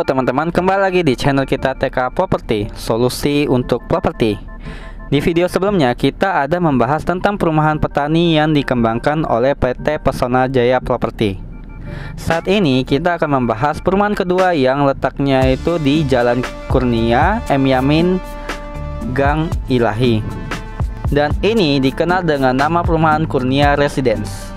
Halo teman-teman, kembali lagi di channel kita TK Property, solusi untuk properti. Di video sebelumnya kita ada membahas tentang perumahan petani yang dikembangkan oleh PT Pesona Jaya Property. Saat ini kita akan membahas perumahan kedua yang letaknya itu di Jalan Kurnia, M Yamin, Gang Ilahi. Dan ini dikenal dengan nama perumahan Kurnia Residence.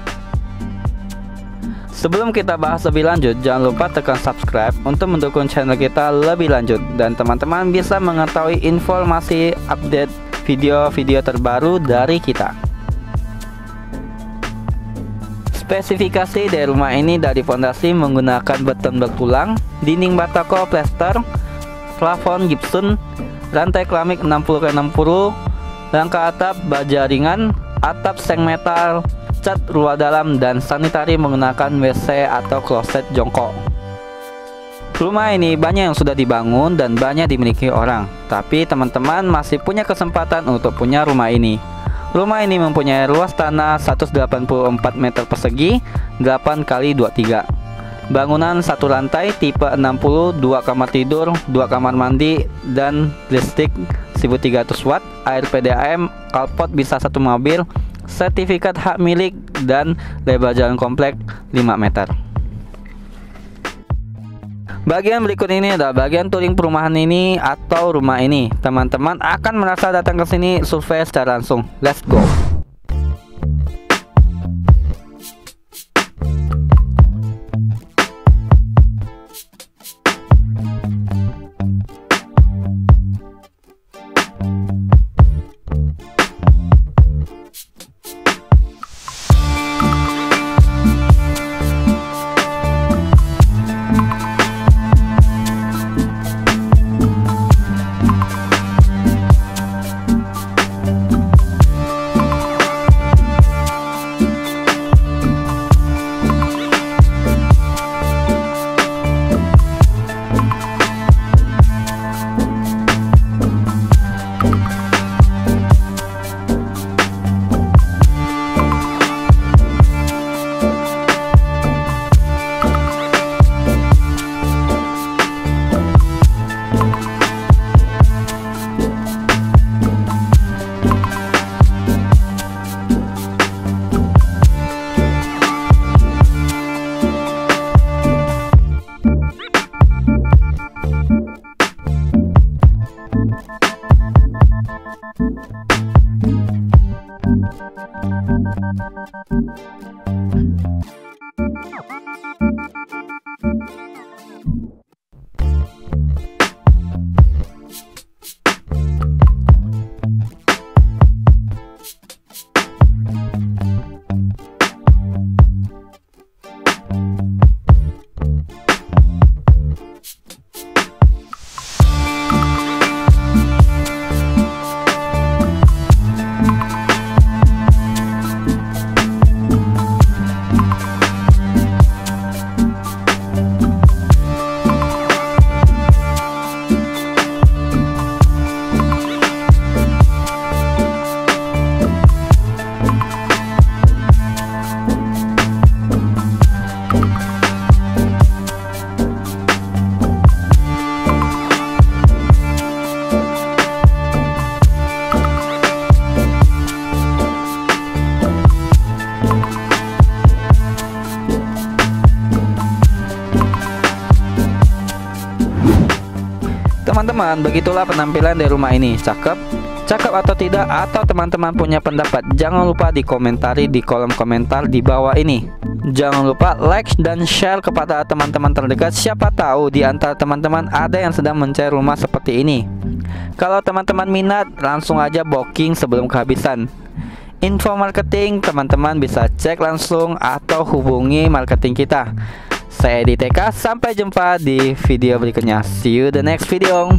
Sebelum kita bahas lebih lanjut, jangan lupa tekan subscribe untuk mendukung channel kita lebih lanjut dan teman-teman bisa mengetahui informasi update video-video terbaru dari kita. Spesifikasi dari rumah ini dari fondasi menggunakan beton bertulang, dinding batako plester, plafon gipsun, lantai keramik 60 60, rangka atap baja ringan, atap seng metal, cat ruang dalam dan sanitari menggunakan WC atau kloset jongkok. Rumah ini banyak yang sudah dibangun dan banyak dimiliki orang, tapi teman-teman masih punya kesempatan untuk punya rumah ini. Rumah ini mempunyai luas tanah 184 meter persegi, 8 kali 23. Bangunan satu lantai tipe 60, dua kamar tidur, dua kamar mandi, dan listrik 1300 watt, air PDAM, kalpot bisa satu mobil, sertifikat hak milik dan lebar jalan komplek 5 meter. Bagian berikut ini adalah bagian touring perumahan ini atau rumah ini. Teman-teman akan merasa datang ke sini survei secara langsung. Let's go. Bye. Teman-teman, begitulah penampilan dari rumah ini. Cakep? Cakep atau tidak? Atau teman-teman punya pendapat? Jangan lupa dikomentari di kolom komentar di bawah ini. Jangan lupa like dan share kepada teman-teman terdekat. Siapa tahu di antara teman-teman ada yang sedang mencari rumah seperti ini. Kalau teman-teman minat, langsung aja booking sebelum kehabisan. Info marketing teman-teman bisa cek langsung atau hubungi marketing kita. Saya di TK, sampai jumpa di video berikutnya. See you the next video.